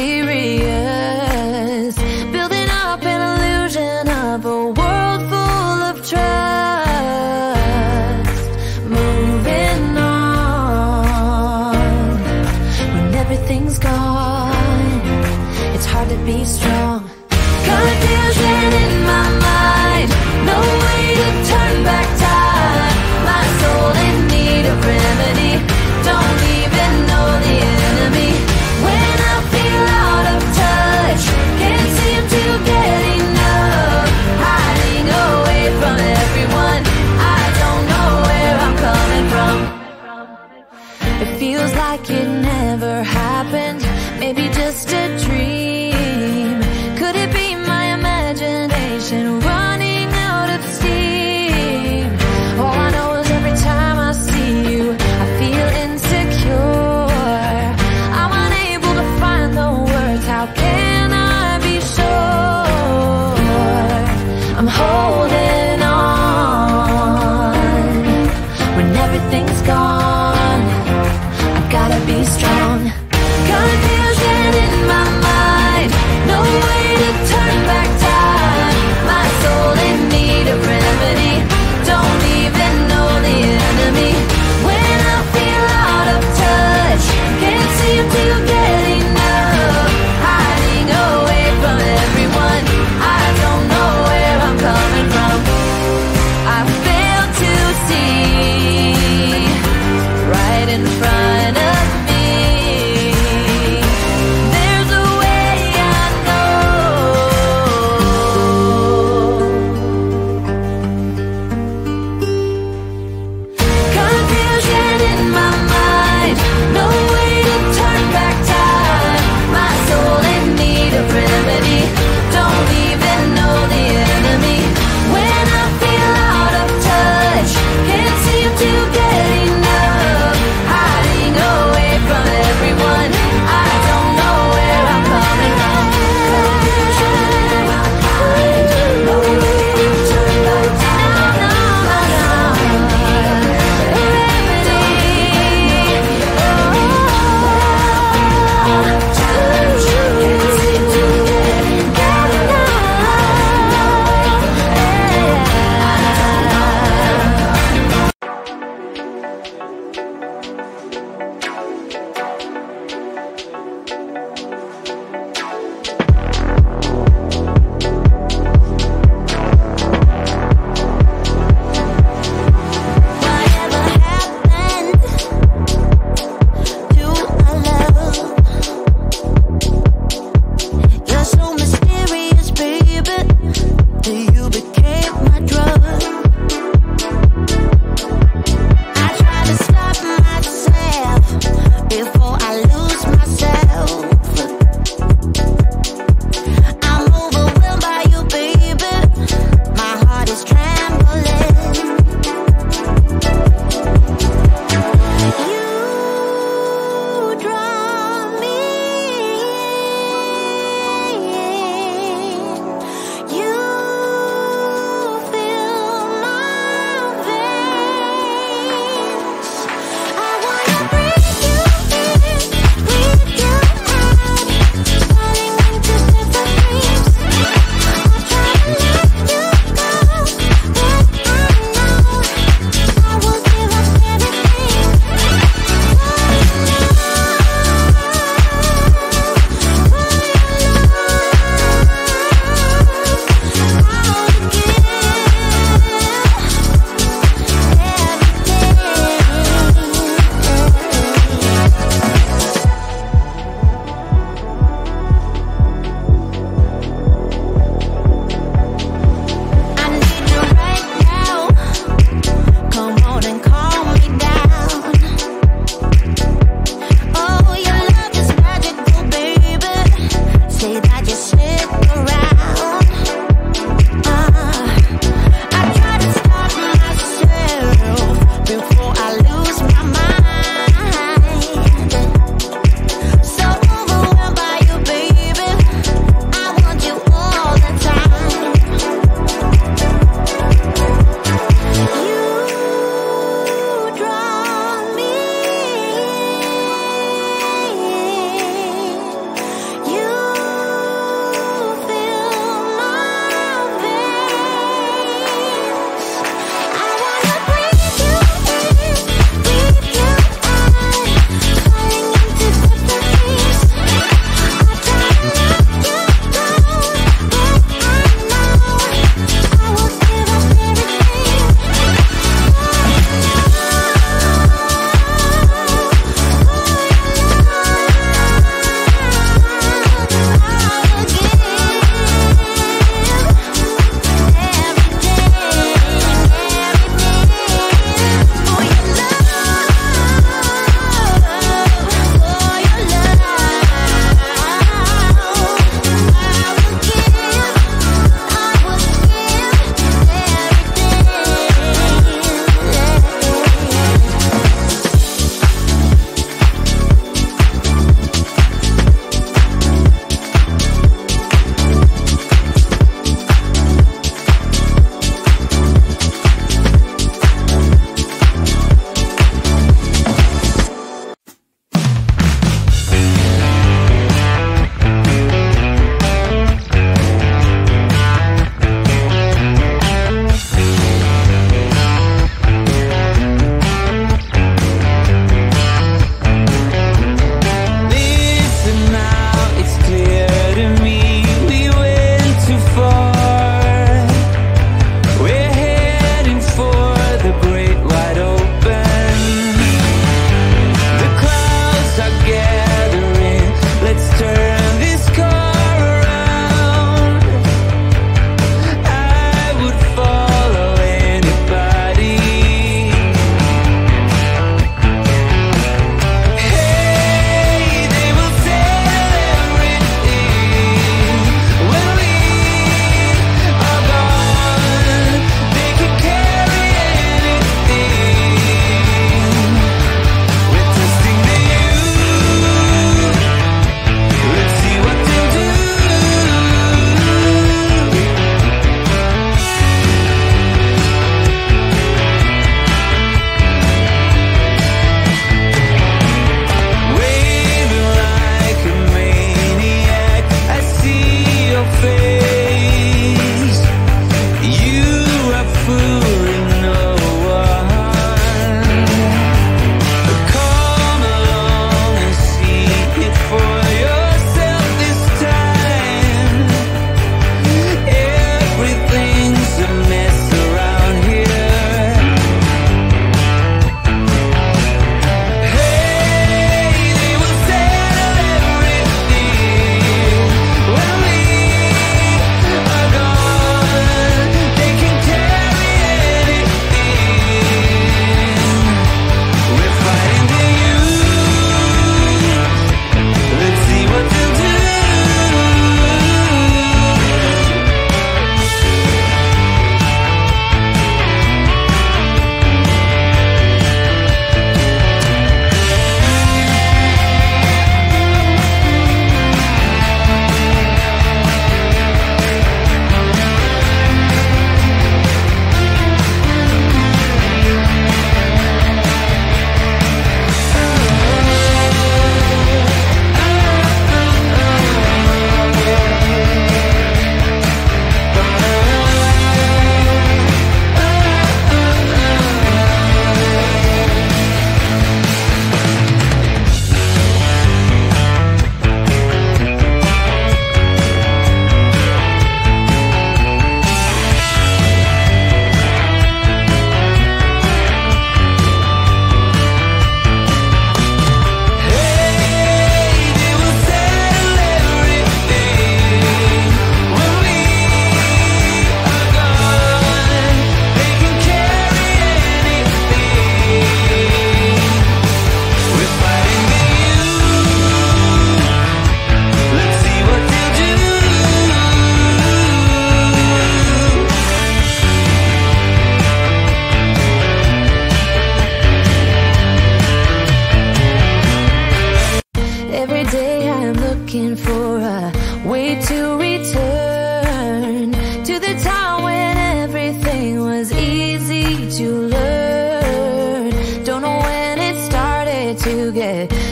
serious.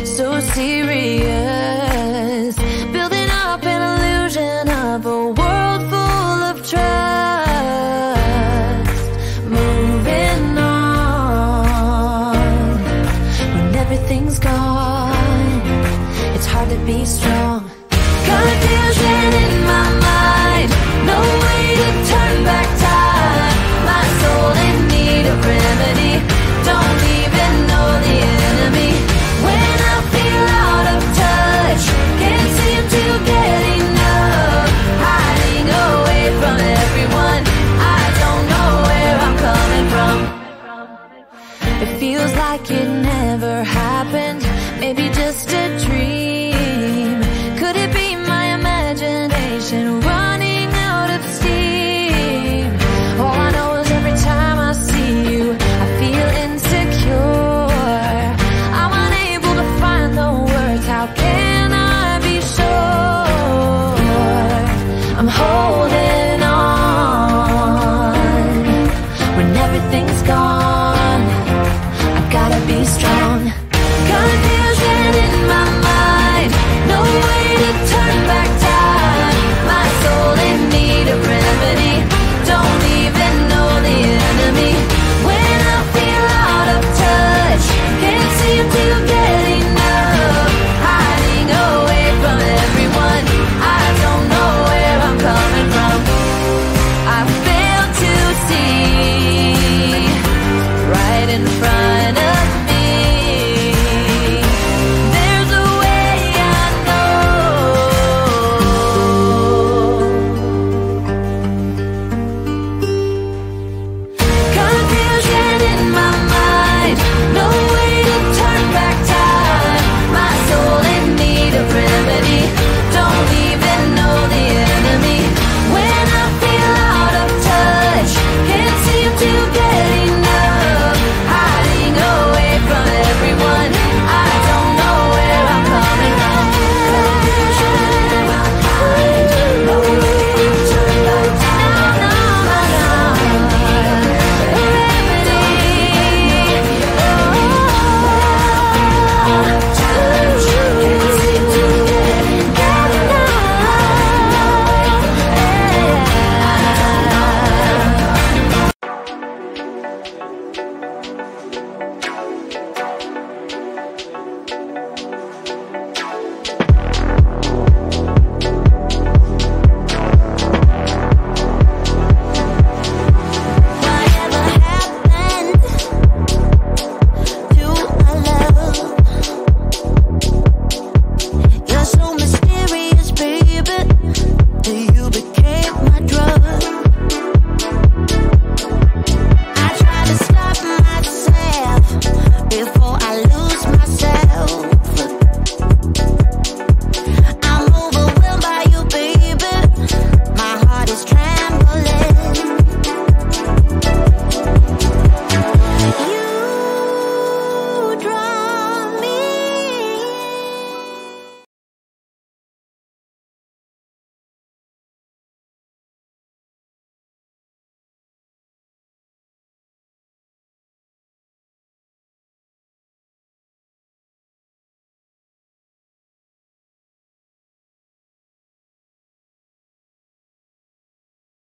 So serious. in front.